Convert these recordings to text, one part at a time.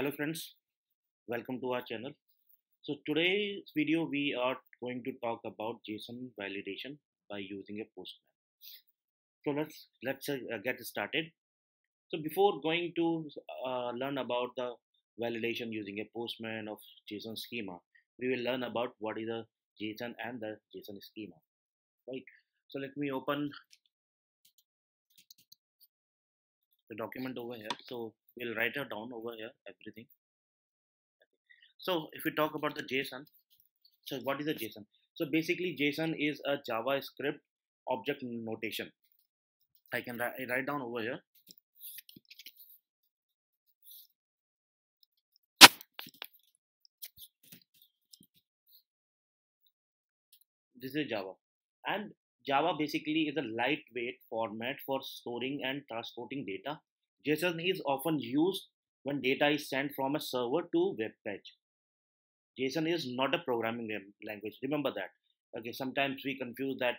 hello friends welcome to our channel. So today's video we are going to talk about json validation by using a postman. So let's let's uh, get started. So before going to uh, learn about the validation using a postman of json schema we will learn about what is a json and the json schema right? So let me open the document over here. So we'll write it down over here everything. So if we talk about the json so what is a json? So basically json is a javascript object notation. I can write, write down over here. This is java. And java basically is a lightweight format for storing and transporting data JSON is often used when data is sent from a server to web page. JSON is not a programming language. Remember that. Okay, sometimes we confuse that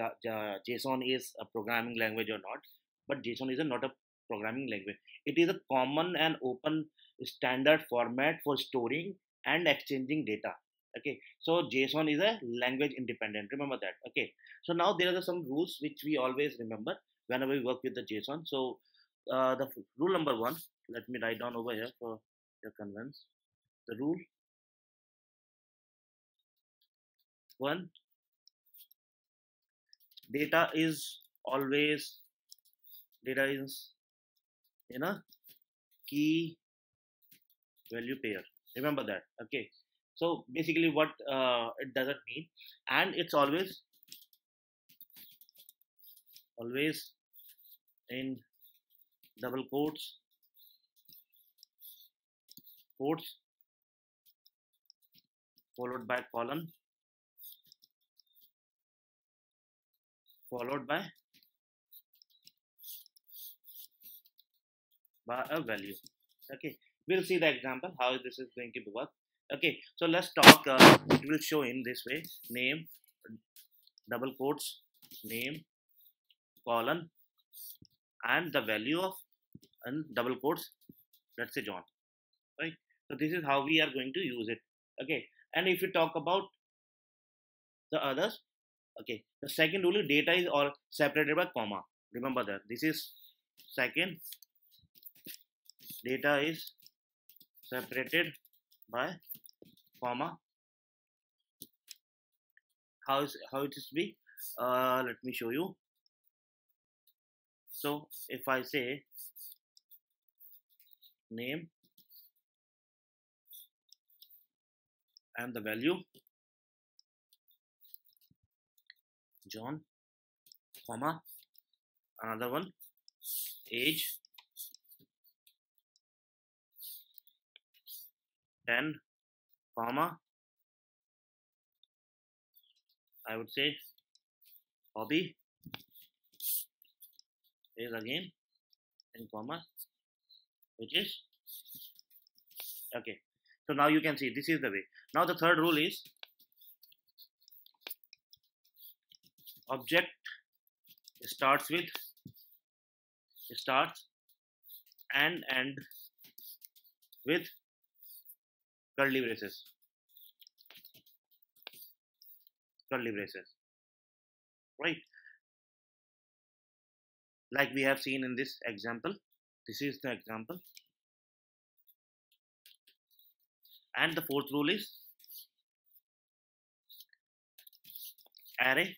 uh, JSON is a programming language or not, but JSON is not a programming language. It is a common and open standard format for storing and exchanging data. Okay, so JSON is a language independent. Remember that. Okay, so now there are some rules which we always remember whenever we work with the JSON. So uh, the rule number one let me write down over here for your convenience the rule one data is always data is in a key value pair. Remember that okay? So basically what uh, it doesn't mean and it's always always in double quotes quotes followed by column followed by by a value. Okay we'll see the example how this is going to work. Okay so let's talk uh, it will show in this way name double quotes name column and the value of and double quotes let's say John right? So this is how we are going to use it okay? And if we talk about the others okay the second rule data is all separated by comma. Remember that. This is second. Data is separated by comma. How is how it is be? Uh, let me show you. So if I say name and the value. John comma another one. Age. 10 comma. I would say hobby is again in comma which is okay. So now you can see this is the way. Now the third rule is object starts with starts and end with curly braces. Curly braces. Right? Like we have seen in this example this is the example. And the fourth rule is array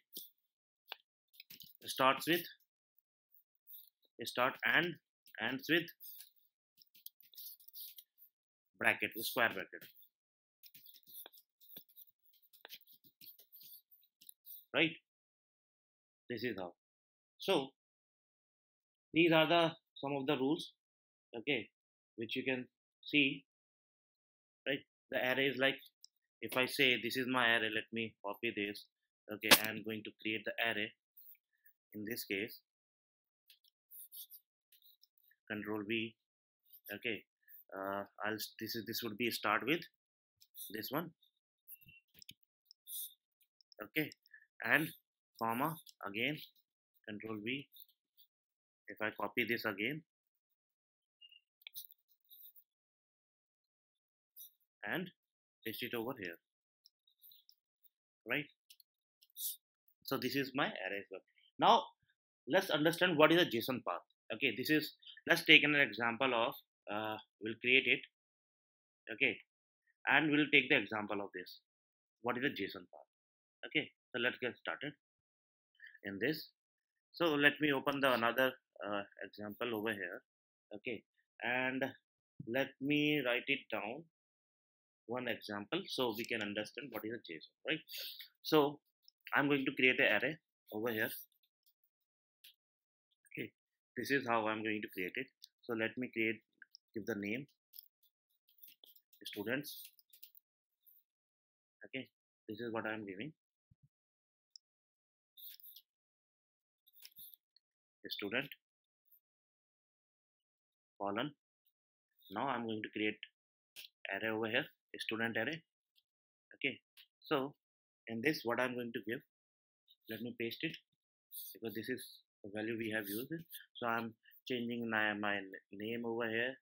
starts with start and ends with bracket square bracket. Right? This is how. So these are the some of the rules okay which you can see right? The array is like if I say this is my array let me copy this okay I'm going to create the array in this case control V okay uh, I'll this is this would be start with this one okay and comma again control V if I copy this again. And paste it over here. Right? So this is my array now let's understand what is a json path. Okay this is let's take an example of uh, we'll create it. Okay? And we'll take the example of this. What is a json path? Okay? So let's get started in this. So let me open the another uh, example over here okay? And let me write it down. One example so we can understand what is a json right? So i'm going to create an array over here. Okay this is how i'm going to create it. So let me create give the name. Students. Okay this is what i'm giving. Student colon now i'm going to create array over here student array. Okay. So in this what i'm going to give let me paste it because this is the value we have used. So i'm changing my, my name over here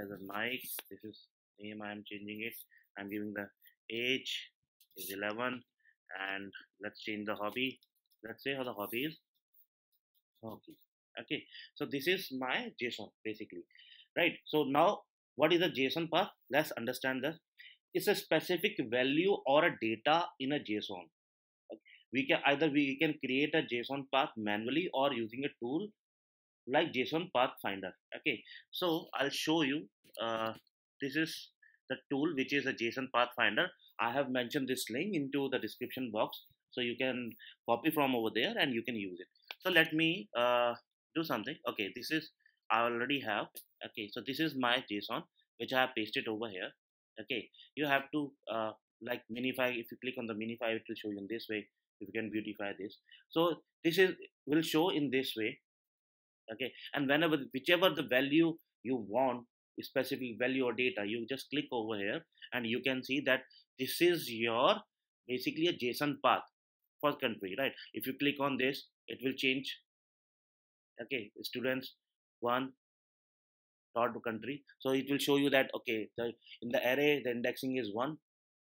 as a Mike. This is name I'm changing it. I'm giving the age is 11 and let's change the hobby. Let's say how the hobby is. Hockey okay? So this is my JSON basically right? So now what is a JSON path? Let's understand this. It's a specific value or a data in a JSON. We can either we can create a JSON path manually or using a tool like JSON path finder okay? So I'll show you uh, this is the tool which is a JSON path finder. I have mentioned this link into the description box so you can copy from over there and you can use it. So let me uh, do something. Okay this is I already have. Okay so this is my JSON which I have pasted over here. Okay you have to uh, like minify if you click on the minify it will show you in this way. If you can beautify this. So this is will show in this way. Okay and whenever whichever the value you want specific value or data you just click over here and you can see that this is your basically a json path for country right? If you click on this it will change okay students one dot country. So it will show you that okay the in the array the indexing is one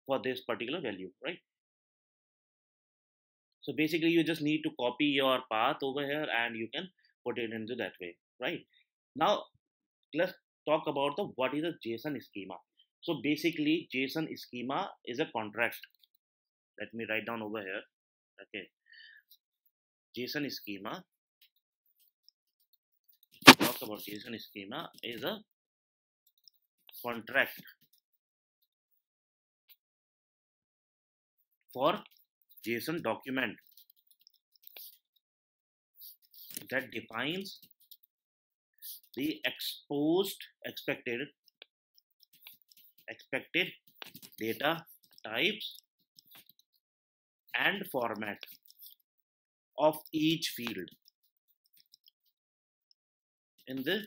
for this particular value right? So basically you just need to copy your path over here and you can put it into that way right? Now let's talk about the what is a json schema? So basically json schema is a contract. Let me write down over here okay? Json schema json schema is a contract for json document that defines the exposed expected expected data types and format of each field in the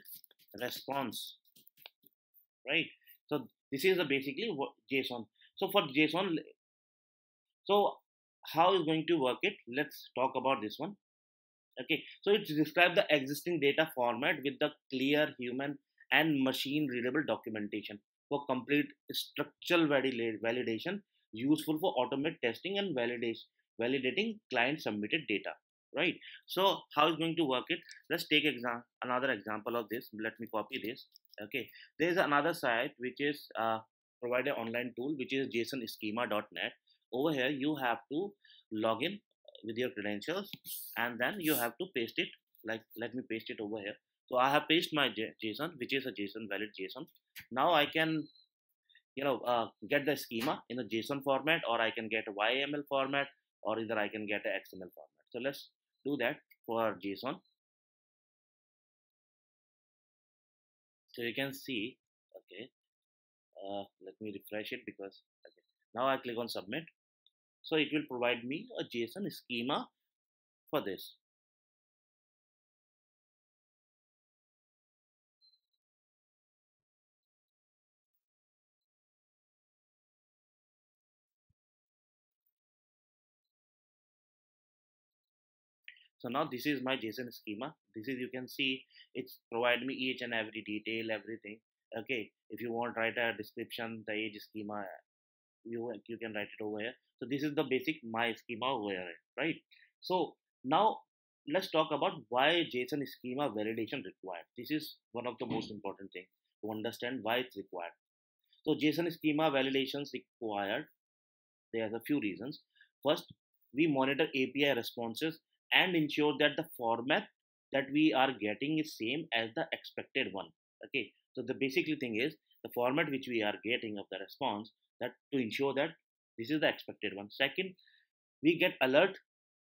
response right? So this is a basically json. So for json so how is going to work it? Let's talk about this one. Okay so it describes the existing data format with the clear human and machine readable documentation for complete structural validation useful for automate testing and validation validating client submitted data right? So how is going to work it let's take exam another example of this. Let me copy this okay? There is another site which is uh, provide an online tool which is jsonschema.net over here you have to log in with your credentials and then you have to paste it like let me paste it over here. So i have pasted my json which is a json valid json. Now i can you know uh, get the schema in a json format or i can get a yml format or either i can get a xml format. So let's do that for json so you can see okay uh, let me refresh it because okay. now i click on submit so it will provide me a JSON schema for this. So now this is my JSON schema. This is you can see it's provide me each and every detail, everything. okay if you want write a description the age schema you you can write it over here. So this is the basic my schema over here right? So now let's talk about why json schema validation required. This is one of the most hmm. important thing to understand why it's required. So json schema validations required there's a few reasons. First we monitor api responses and ensure that the format that we are getting is same as the expected one okay so the basically thing is the format which we are getting of the response that to ensure that this is the expected one. Second, we get alert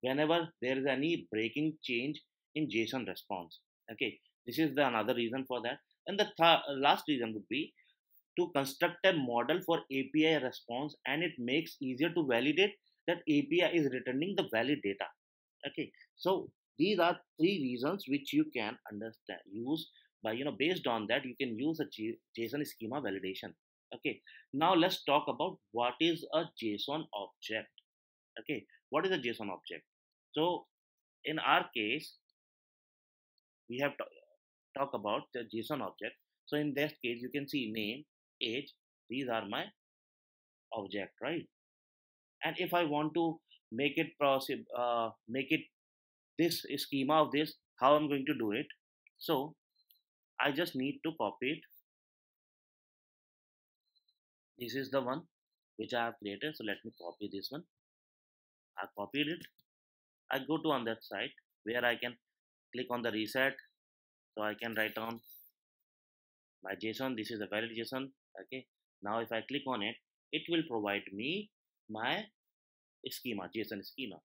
whenever there is any breaking change in JSON response. Okay, this is the another reason for that. And the th- uh, last reason would be to construct a model for API response and it makes easier to validate that API is returning the valid data. Okay, so these are three reasons which you can understand use by you know based on that you can use a json schema validation. Okay now let's talk about what is a json object. Okay what is a json object? So in our case we have talk about the json object. So in this case you can see name age these are my object right? And if i want to make it possible uh, make it this schema of this how i'm going to do it. So I just need to copy it. This is the one which I have created so let me copy this one. I copied it. I go to on that site where I can click on the reset. So I can write down my JSON. This is a valid JSON. Okay. Now if I click on it it will provide me my schema JSON schema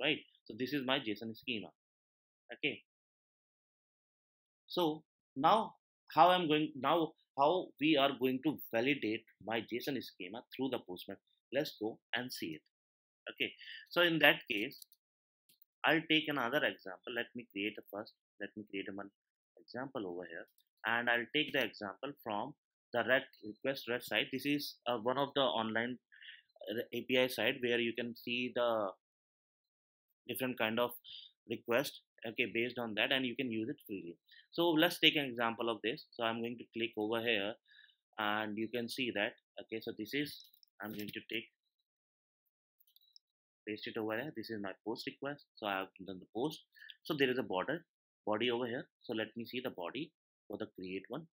right? So this is my JSON schema okay? So now how i'm going now how we are going to validate my json schema through the postman. Let's go and see it okay? So in that case i'll take another example. Let me create a first let me create an example over here and i'll take the example from the red request rest site this is uh, one of the online api side where you can see the different kind of request okay based on that and you can use it freely. So let's take an example of this. So i'm going to click over here and you can see that okay so this is i'm going to take paste it over here. This is my post request. So i have done the post. So there is a border body over here. So let me see the body for the create one.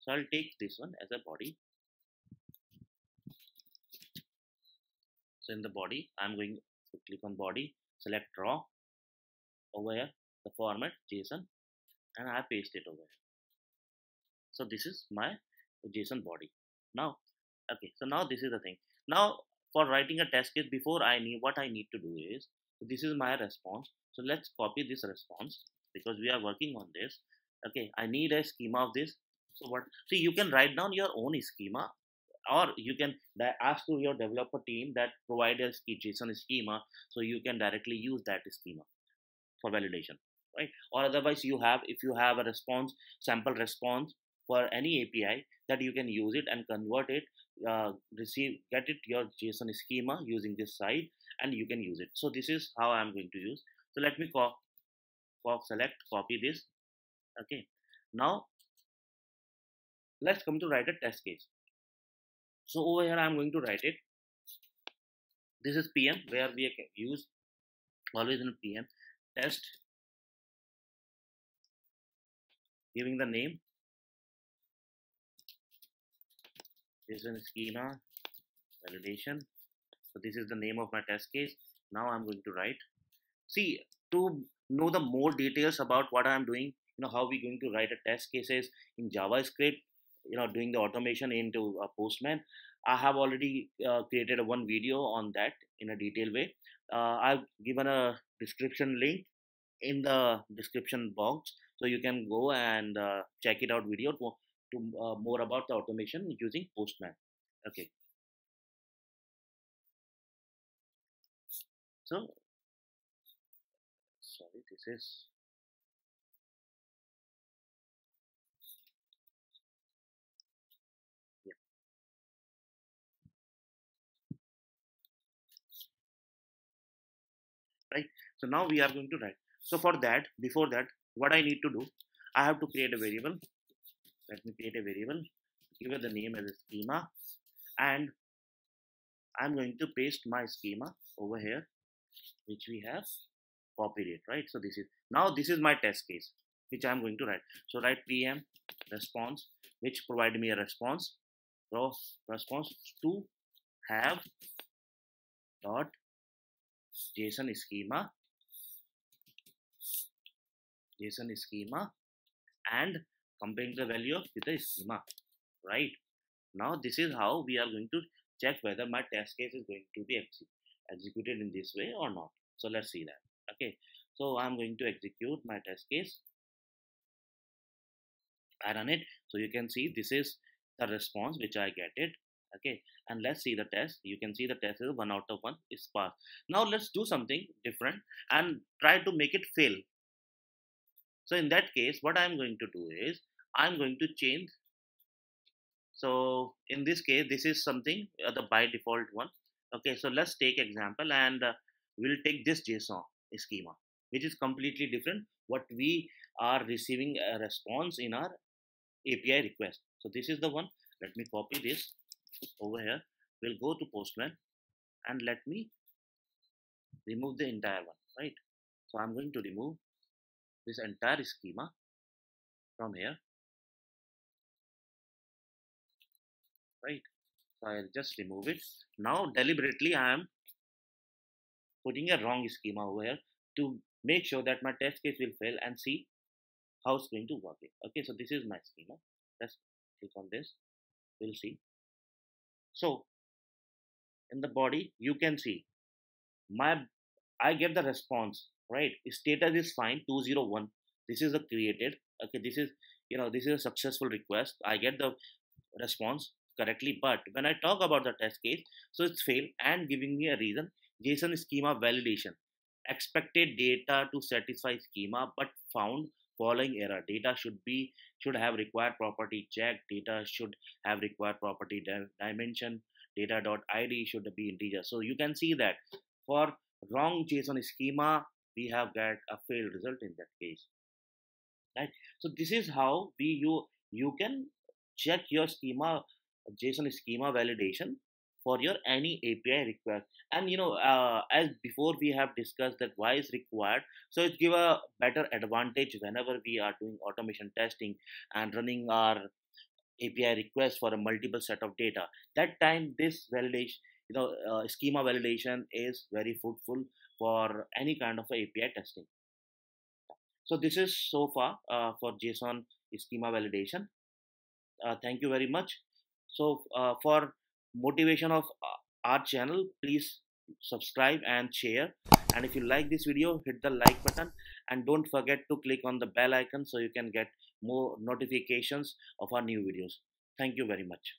So i'll take this one as a body so in the body i'm going to click on body select raw over here the format json and I paste it over here. So this is my JSON body. Now, okay, so now this is the thing. Now for writing a test case before I need what I need to do is this is my response. So let's copy this response because we are working on this. Okay, I need a schema of this. So what? See, you can write down your own schema, or you can ask to your developer team that provide a JSON schema, so you can directly use that schema for validation right? Or otherwise you have if you have a response sample response for any api that you can use it and convert it uh, receive get it your json schema using this side, and you can use it. So this is how i'm going to use. So let me co co select copy this. Okay. Now let's come to write a test case so over here i'm going to write it. This is pm where we use always in pm test. Giving the name. Is JSON schema. Validation. So this is the name of my test case. Now i'm going to write. See to know the more details about what i'm doing you know how we're going to write a test cases in javascript you know doing the automation into a postman. I have already uh, created a one video on that in a detailed way. Uh, i've given a description link in the description box so you can go and uh, check it out video to, to uh, more about the automation using postman. Okay. So sorry this is right? So now we are going to write. So for that before that what I need to do I have to create a variable. Let me create a variable. Give it the name as a schema. And I'm going to paste my schema over here which we have copied it right? So this is now this is my test case which I'm going to write. So write pm response which provide me a response. So response to have dot json schema json schema and comparing the value of the schema right? Now this is how we are going to check whether my test case is going to be ex executed in this way or not. So let's see that okay? So i'm going to execute my test case. I run it. So you can see this is the response which i get it okay? And let's see the test. You can see the test is one out of one is passed. Now let's do something different and try to make it fail. So in that case what i'm going to do is i'm going to change. So in this case this is something uh, the by default one. Okay so let's take example and uh, we'll take this json schema which is completely different. What we are receiving a response in our api request. So this is the one. Let me copy this over here. We'll go to postman and let me remove the entire one right? So i'm going to remove this entire schema from here right? So i'll just remove it. Now deliberately i am putting a wrong schema over here to make sure that my test case will fail and see how it's going to work. It okay so this is my schema. Let's click on this. We'll see so in the body, you can see my I get the response, right? Status is fine, 201. This is a created. Okay, this is you know this is a successful request. I get the response correctly, but when I talk about the test case, so it's failed and giving me a reason. JSON schema validation. Expected data to satisfy schema, but found following error data should be should have required property check. Data should have required property dimension. Data dot id should be integer. So you can see that for wrong json schema we have got a failed result in that case. Right? So this is how we you you can check your schema json schema validation for your any API request. And you know, uh, as before we have discussed that why is required. So it give a better advantage whenever we are doing automation testing and running our API request for a multiple set of data. That time this validation, you know, uh, schema validation is very fruitful for any kind of API testing. So this is so far uh, for JSON schema validation. Uh, thank you very much. So uh, for motivation of uh, our channel please subscribe and share. And if you like this video hit the like button. And don't forget to click on the bell icon so you can get more notifications of our new videos. Thank you very much